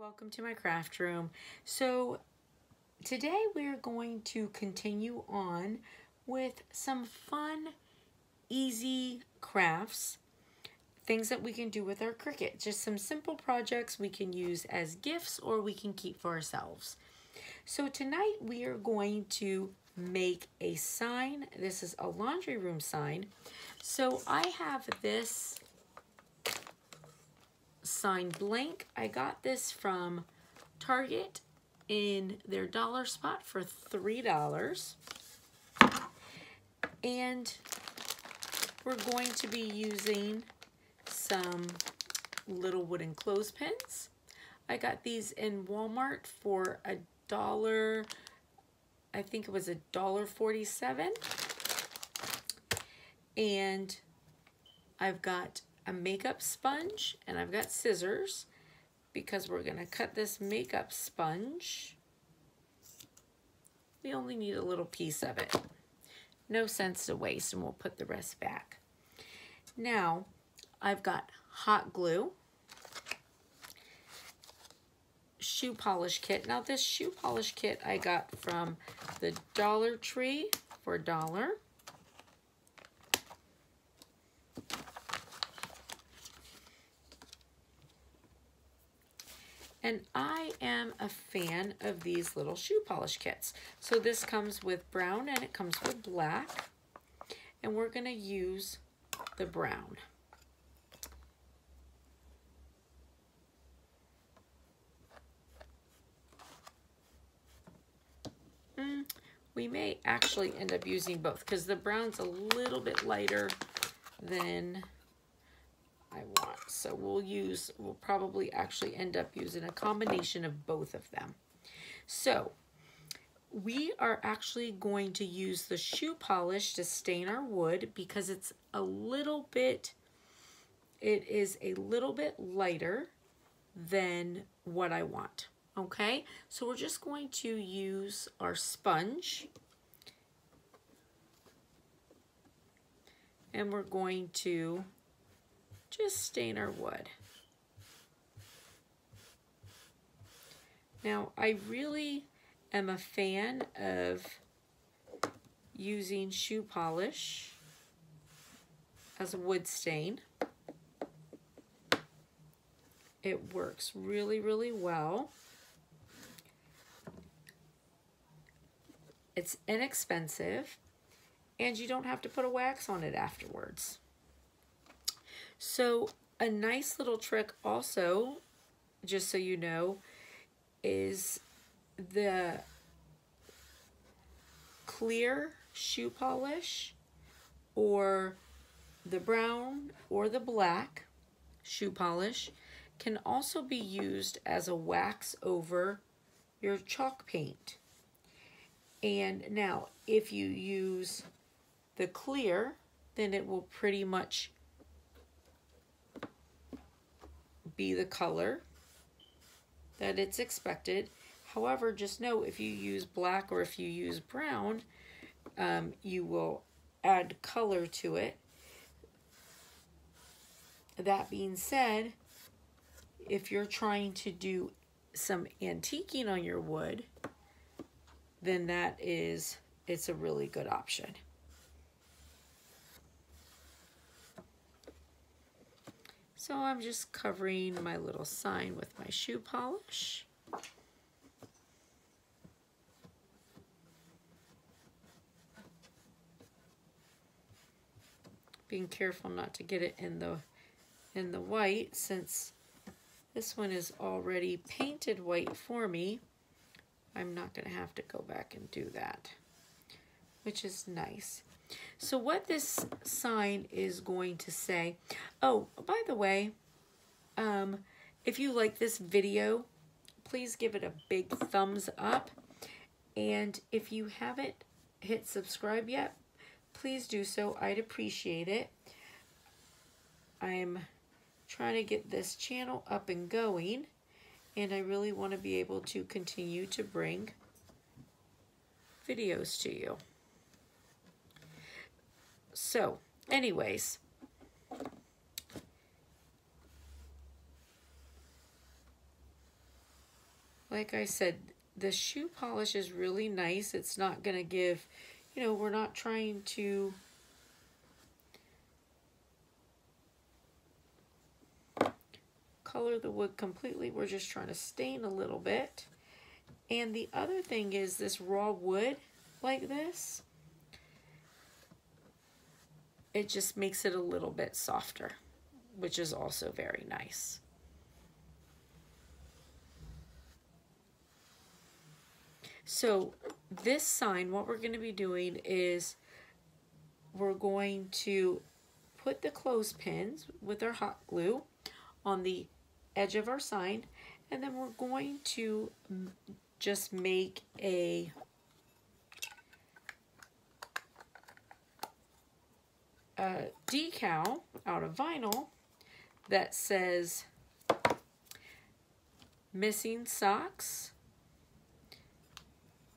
Welcome to my craft room. So today we're going to continue on with some fun, easy crafts, things that we can do with our Cricut. Just some simple projects we can use as gifts or we can keep for ourselves. So tonight we are going to make a sign. This is a laundry room sign. So I have this sign blank. I got this from Target in their dollar spot for $3. And we're going to be using some little wooden clothespins. I got these in Walmart for a dollar, I think it was a dollar 47. And I've got a makeup sponge and I've got scissors because we're gonna cut this makeup sponge. We only need a little piece of it. No sense to waste and we'll put the rest back. Now, I've got hot glue, shoe polish kit. Now this shoe polish kit I got from the Dollar Tree for a dollar. And I am a fan of these little shoe polish kits. So this comes with brown and it comes with black. And we're going to use the brown. Mm, we may actually end up using both because the brown's a little bit lighter than. So we'll use, we'll probably actually end up using a combination of both of them. So we are actually going to use the shoe polish to stain our wood because it's a little bit, it is a little bit lighter than what I want. Okay, so we're just going to use our sponge and we're going to just stain our wood. Now, I really am a fan of using shoe polish as a wood stain. It works really, really well. It's inexpensive, and you don't have to put a wax on it afterwards. So a nice little trick also, just so you know, is the clear shoe polish or the brown or the black shoe polish can also be used as a wax over your chalk paint. And now if you use the clear, then it will pretty much be the color that it's expected. However, just know if you use black or if you use brown, um, you will add color to it. That being said, if you're trying to do some antiquing on your wood, then that is, it's a really good option. So I'm just covering my little sign with my shoe polish. Being careful not to get it in the in the white since this one is already painted white for me. I'm not going to have to go back and do that, which is nice. So what this sign is going to say, oh, by the way, um, if you like this video, please give it a big thumbs up. And if you haven't hit subscribe yet, please do so. I'd appreciate it. I'm trying to get this channel up and going, and I really want to be able to continue to bring videos to you. So, anyways. like I said, the shoe polish is really nice. It's not going to give, you know, we're not trying to color the wood completely. We're just trying to stain a little bit. And the other thing is this raw wood like this, it just makes it a little bit softer, which is also very nice. So this sign, what we're going to be doing is we're going to put the clothespins with our hot glue on the edge of our sign and then we're going to just make a a decal out of vinyl that says missing socks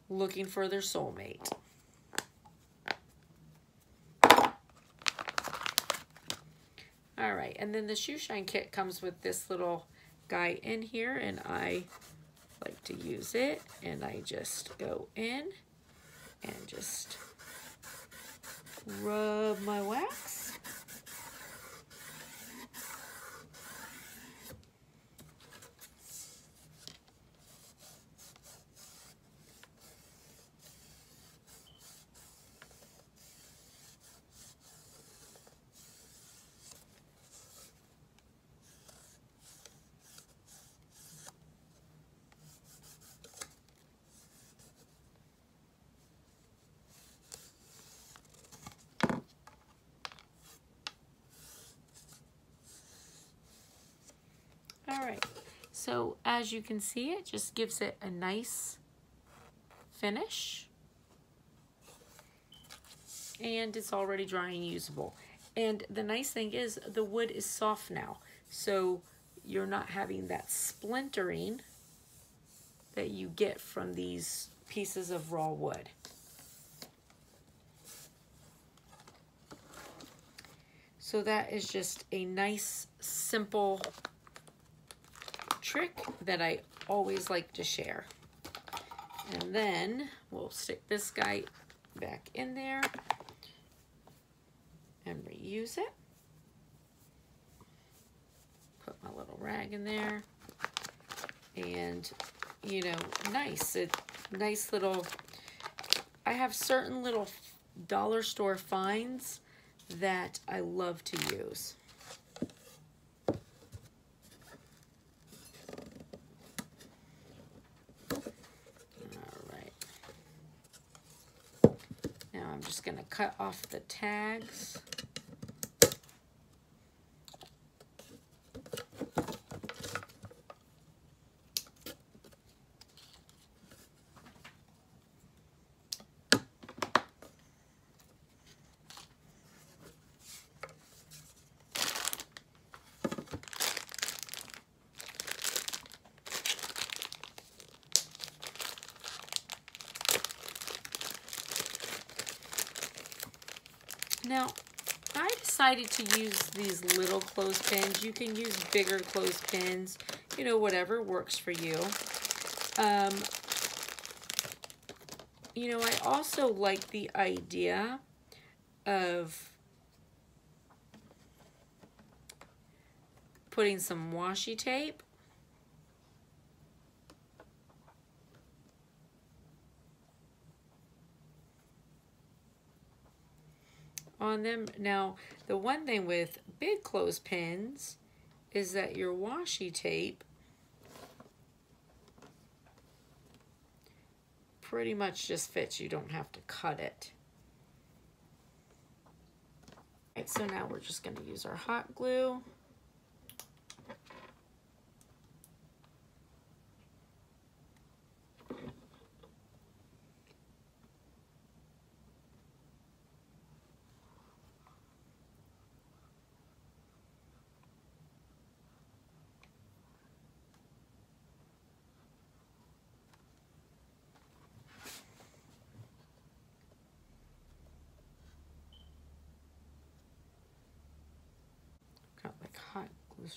looking for their soulmate. All right, and then the shoe shine kit comes with this little guy in here, and I like to use it, and I just go in and just rub my wax. All right, so as you can see, it just gives it a nice finish. And it's already dry and usable. And the nice thing is the wood is soft now. So you're not having that splintering that you get from these pieces of raw wood. So that is just a nice, simple trick that I always like to share. And then we'll stick this guy back in there and reuse it. Put my little rag in there. And, you know, nice. It, nice little, I have certain little dollar store finds that I love to use. just going to cut off the tags. Now, I decided to use these little clothespins. You can use bigger clothespins, you know, whatever works for you. Um, you know, I also like the idea of putting some washi tape them. Now, the one thing with big clothespins is that your washi tape pretty much just fits. You don't have to cut it. All right, so now we're just going to use our hot glue.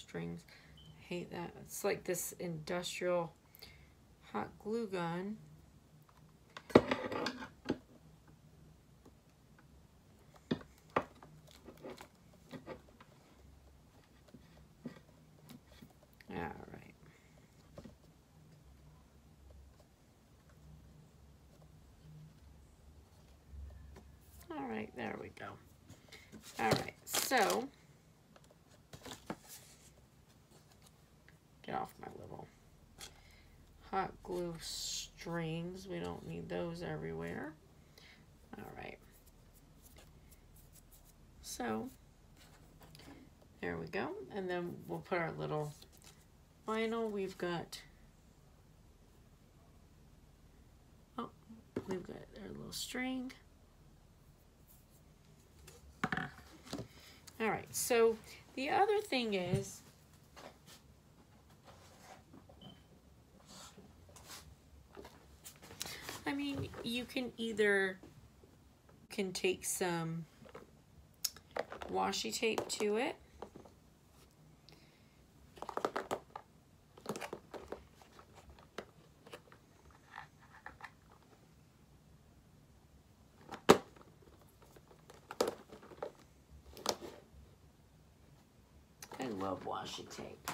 Strings. I hate that. It's like this industrial hot glue gun. All right. All right, there we go. All right, so get off my little hot glue strings. We don't need those everywhere. All right. So there we go. And then we'll put our little vinyl. We've got, oh, we've got our little string. All right, so the other thing is, I mean, you can either can take some washi tape to it. I love washi tape.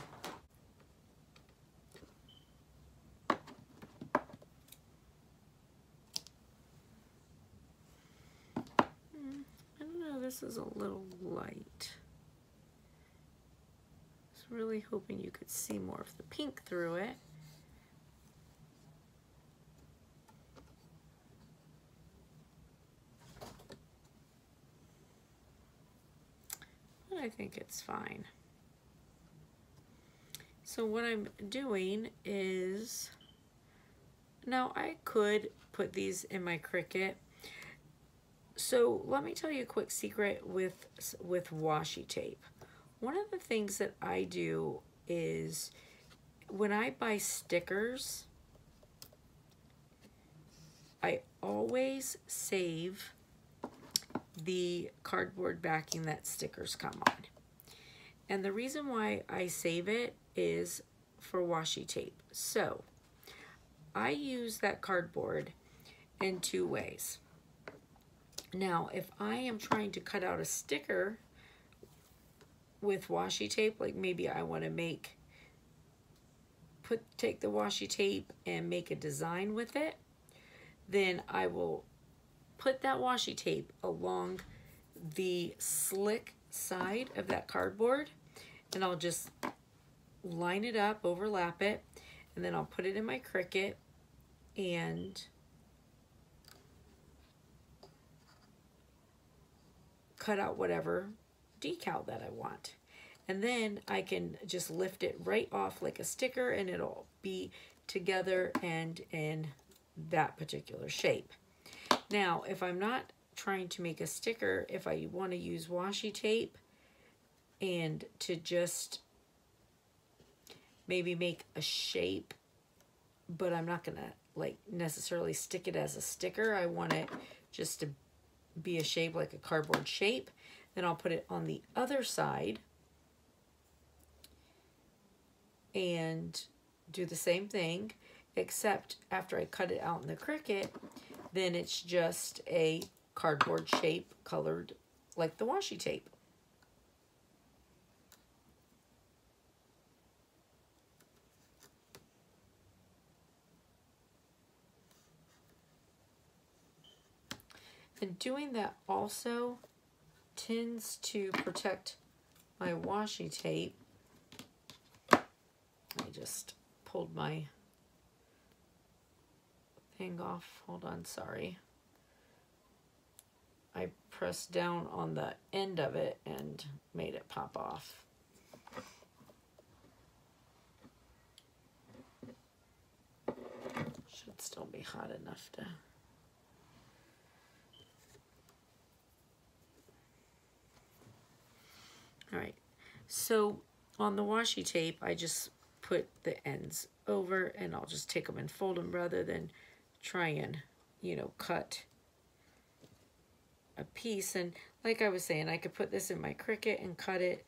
Hmm, I don't know, this is a little light. I was really hoping you could see more of the pink through it. But I think it's fine. So what I'm doing is, now I could put these in my Cricut. So let me tell you a quick secret with, with washi tape. One of the things that I do is when I buy stickers, I always save the cardboard backing that stickers come on. And the reason why I save it is for washi tape. So I use that cardboard in two ways. Now, if I am trying to cut out a sticker with washi tape, like maybe I want to make, put take the washi tape and make a design with it, then I will put that washi tape along the slick side of that cardboard and I'll just line it up, overlap it, and then I'll put it in my Cricut and cut out whatever decal that I want. And then I can just lift it right off like a sticker and it'll be together and in that particular shape. Now, if I'm not trying to make a sticker, if I want to use washi tape and to just maybe make a shape, but I'm not going to like necessarily stick it as a sticker. I want it just to be a shape like a cardboard shape. Then I'll put it on the other side and do the same thing, except after I cut it out in the Cricut, then it's just a cardboard shape colored like the washi tape. And doing that also tends to protect my washi tape. I just pulled my thing off. Hold on, sorry. I pressed down on the end of it and made it pop off. Should still be hot enough to... All right, so on the washi tape, I just put the ends over and I'll just take them and fold them rather than try and, you know, cut a piece. And like I was saying, I could put this in my Cricut and cut it,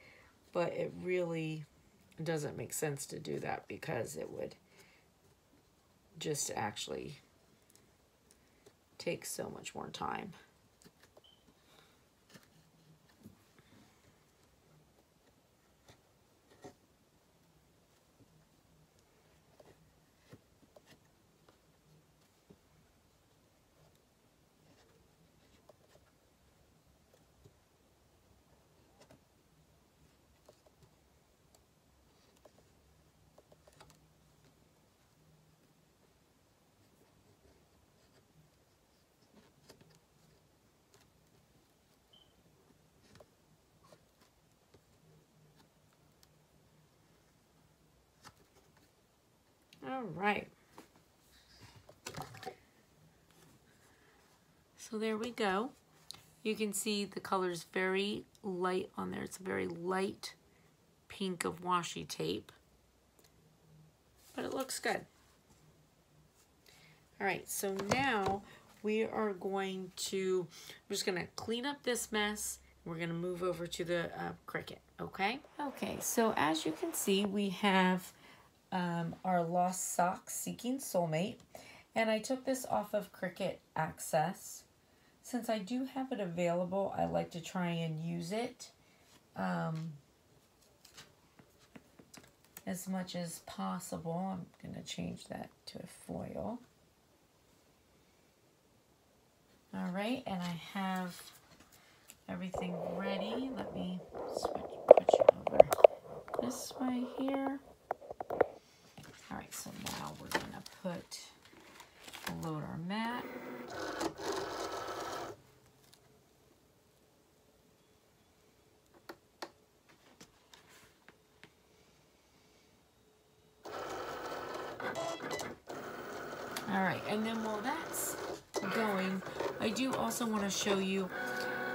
but it really doesn't make sense to do that because it would just actually take so much more time. All right. So there we go. You can see the color's very light on there. It's a very light pink of washi tape. But it looks good. All right, so now we are going to, I'm just gonna clean up this mess. We're gonna move over to the uh, Cricut, okay? Okay, so as you can see, we have um, our Lost Socks Seeking Soulmate. And I took this off of Cricut Access. Since I do have it available, I like to try and use it um, as much as possible. I'm going to change that to a foil. All right, and I have everything ready. Let me switch, switch over this way here. All right, so now we're gonna put, load our mat. All right, and then while that's going, I do also want to show you,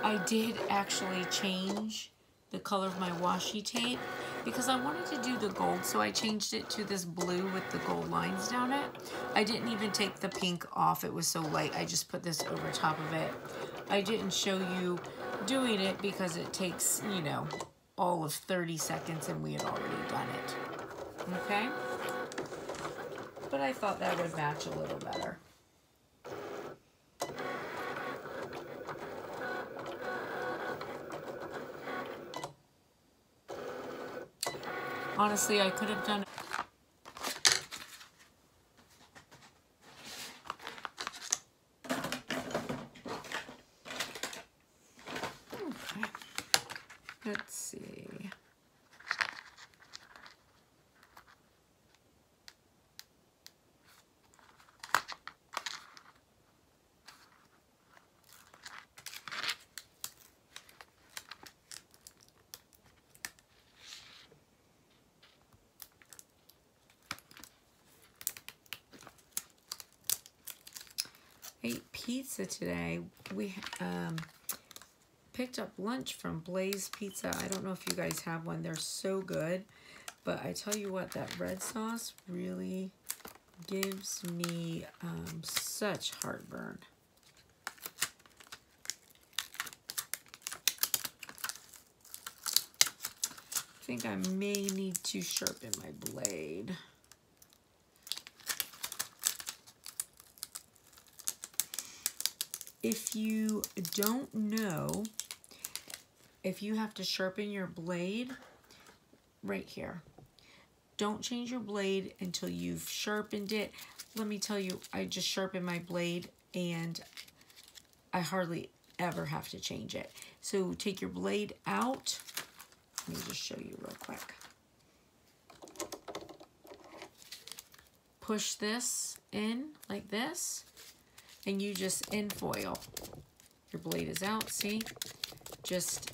I did actually change the color of my washi tape because I wanted to do the gold, so I changed it to this blue with the gold lines down it. I didn't even take the pink off. It was so light. I just put this over top of it. I didn't show you doing it because it takes, you know, all of 30 seconds and we had already done it. Okay? But I thought that would match a little better. Honestly, I could have done Okay. Let's see. ate pizza today. We um, picked up lunch from Blaze Pizza. I don't know if you guys have one. They're so good. But I tell you what, that red sauce really gives me um, such heartburn. I think I may need to sharpen my blade. If you don't know if you have to sharpen your blade right here. Don't change your blade until you've sharpened it. Let me tell you I just sharpened my blade and I hardly ever have to change it. So take your blade out. Let me just show you real quick. Push this in like this and you just in foil. Your blade is out, see? Just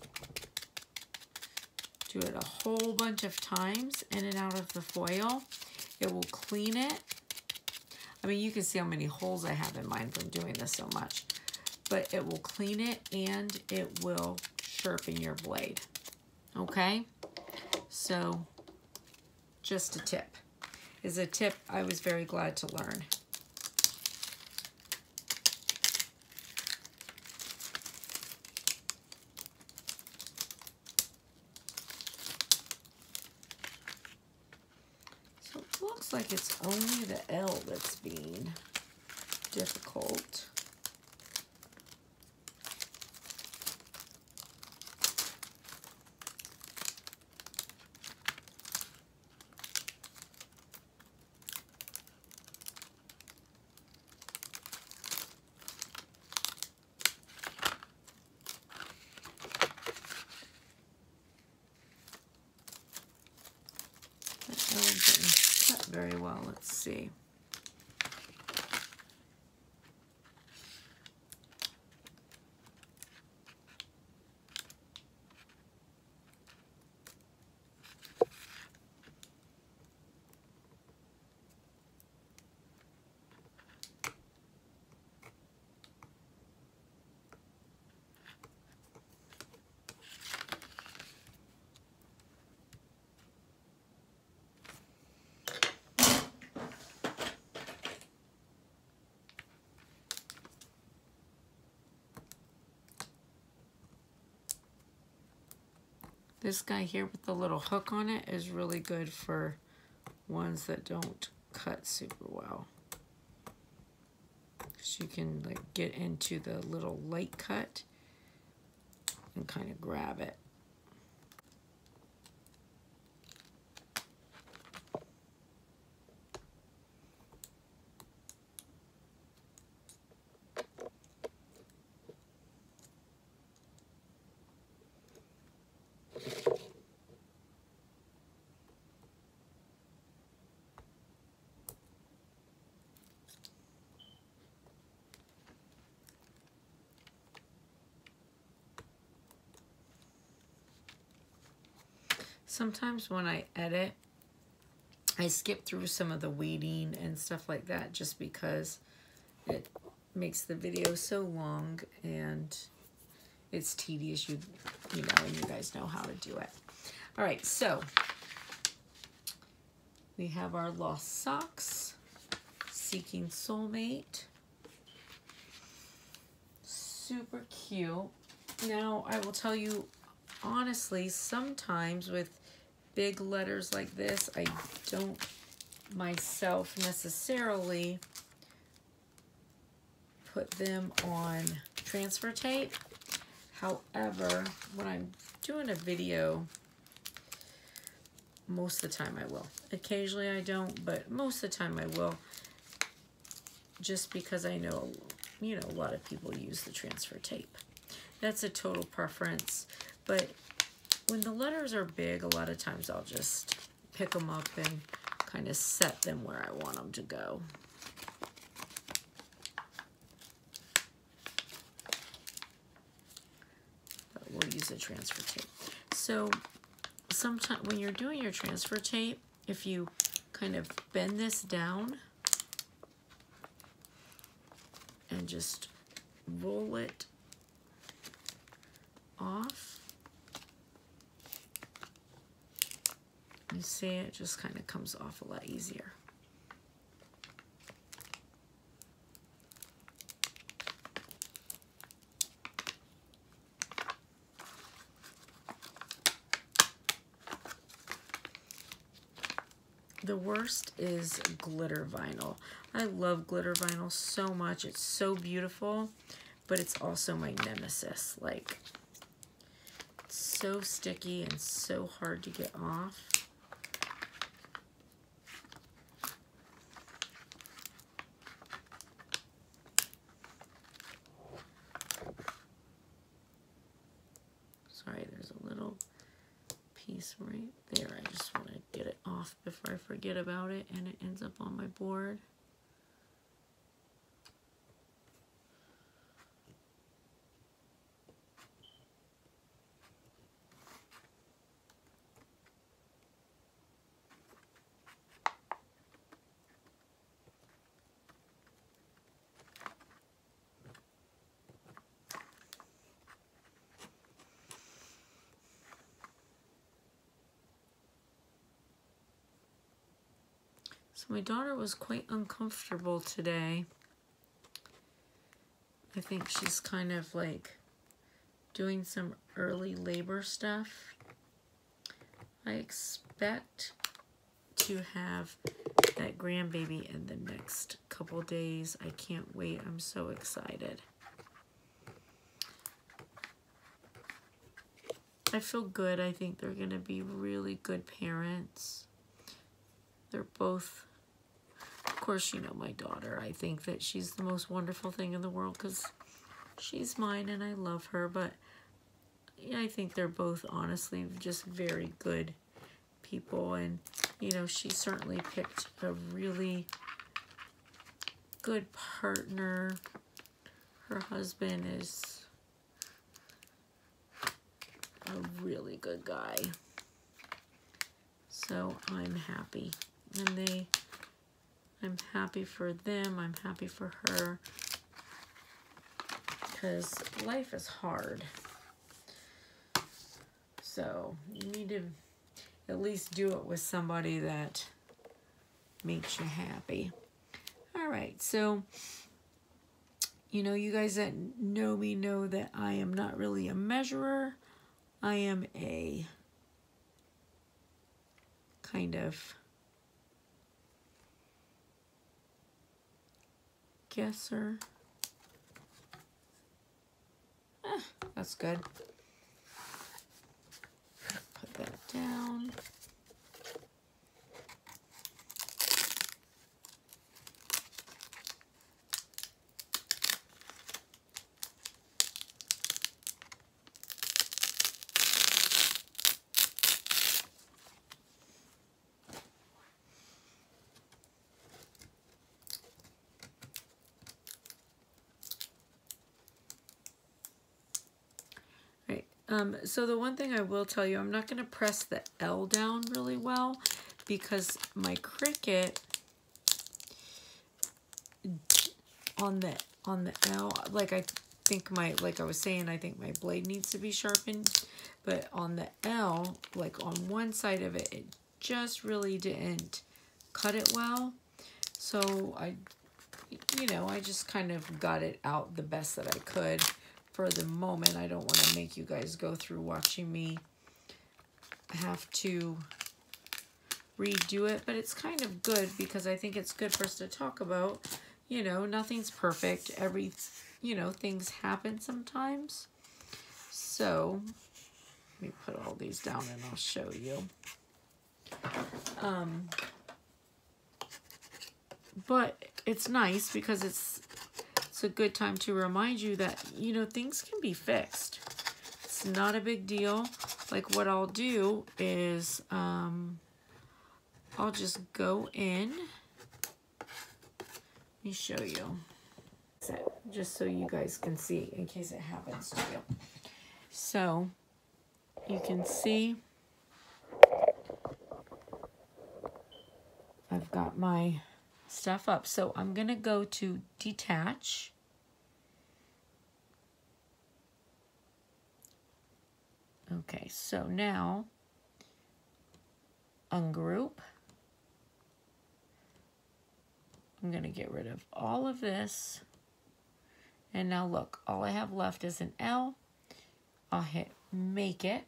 do it a whole bunch of times in and out of the foil. It will clean it. I mean, you can see how many holes I have in mine from doing this so much. But it will clean it and it will sharpen your blade. Okay? So, just a tip. Is a tip I was very glad to learn. Like it's only the L that's being difficult. Very well. Let's see. This guy here with the little hook on it is really good for ones that don't cut super well. So you can like get into the little light cut and kind of grab it. Sometimes when I edit, I skip through some of the weeding and stuff like that just because it makes the video so long and it's tedious, you, you know, and you guys know how to do it. All right, so we have our Lost Socks, Seeking Soulmate. Super cute. Now, I will tell you, honestly, sometimes with big letters like this. I don't myself necessarily put them on transfer tape. However, when I'm doing a video, most of the time I will. Occasionally I don't, but most of the time I will. Just because I know, you know, a lot of people use the transfer tape. That's a total preference, but when the letters are big, a lot of times I'll just pick them up and kind of set them where I want them to go. But we'll use a transfer tape. So sometimes when you're doing your transfer tape, if you kind of bend this down and just roll it off, You see it just kind of comes off a lot easier. The worst is glitter vinyl. I love glitter vinyl so much. It's so beautiful, but it's also my nemesis. Like, so sticky and so hard to get off. Forget about it and it ends up on my board. My daughter was quite uncomfortable today. I think she's kind of like doing some early labor stuff. I expect to have that grandbaby in the next couple days. I can't wait. I'm so excited. I feel good. I think they're going to be really good parents. They're both, course, you know my daughter. I think that she's the most wonderful thing in the world because she's mine and I love her. But I think they're both honestly just very good people. And, you know, she certainly picked a really good partner. Her husband is a really good guy. So I'm happy. And they, I'm happy for them. I'm happy for her. Because life is hard. So you need to at least do it with somebody that makes you happy. All right, so you know, you guys that know me know that I am not really a measurer. I am a kind of guesser. Ah, that's good. Put that down. Um, so the one thing I will tell you, I'm not going to press the L down really well because my Cricut on the on the L, like I think my, like I was saying, I think my blade needs to be sharpened, but on the L, like on one side of it, it just really didn't cut it well. So I, you know, I just kind of got it out the best that I could for the moment. I don't want to make you guys go through watching me have to redo it, but it's kind of good because I think it's good for us to talk about. You know, nothing's perfect. Every, you know, things happen sometimes. So, let me put all these down and I'll show you. Um, but it's nice because it's it's a good time to remind you that, you know, things can be fixed. It's not a big deal. Like what I'll do is um, I'll just go in. Let me show you. Just so you guys can see in case it happens to you. So you can see I've got my stuff up. So I'm going to go to detach. Okay, so now ungroup. I'm going to get rid of all of this. And now look, all I have left is an L. I'll hit make it.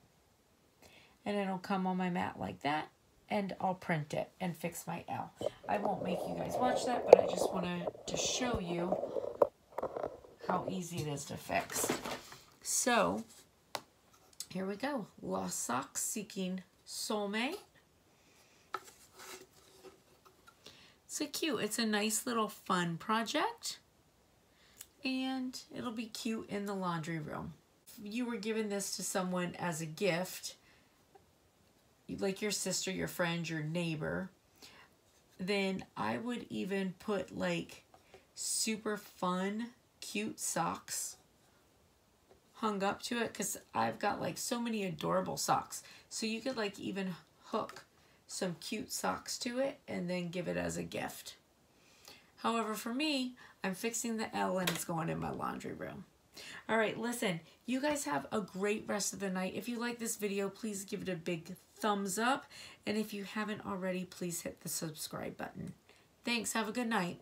And it'll come on my mat like that and I'll print it and fix my L. I won't make you guys watch that, but I just wanted to show you how easy it is to fix. So, here we go. Lost Socks Seeking Soulmate. So cute. It's a nice little fun project. And it'll be cute in the laundry room. If you were given this to someone as a gift, like your sister, your friend, your neighbor, then I would even put like super fun, cute socks hung up to it because I've got like so many adorable socks. So you could like even hook some cute socks to it and then give it as a gift. However, for me, I'm fixing the L and it's going in my laundry room. All right, listen, you guys have a great rest of the night. If you like this video, please give it a big thumbs up. And if you haven't already, please hit the subscribe button. Thanks. Have a good night.